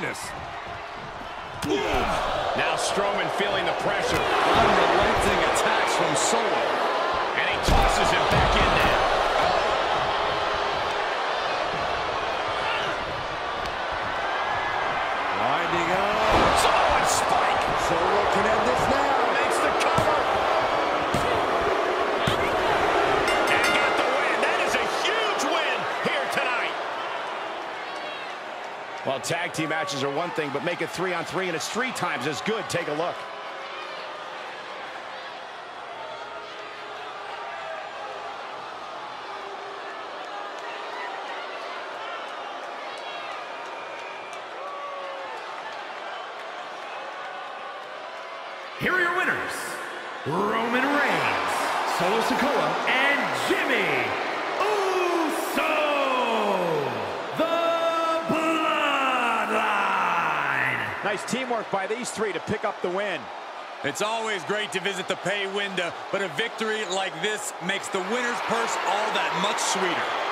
goodness. Now Strowman feeling the pressure. Unrelenting attacks from Solo. Well, tag team matches are one thing, but make it three on three, and it's three times as good. Take a look. Here are your winners, Roman Reigns, Solo Sikoa, and Jimmy Nice teamwork by these three to pick up the win. It's always great to visit the pay window, but a victory like this makes the winner's purse all that much sweeter.